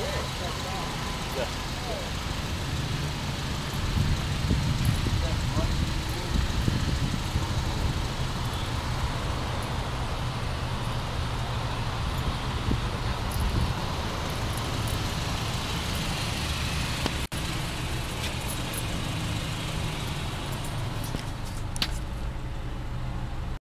Yeah.